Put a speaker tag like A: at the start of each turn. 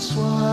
A: that's why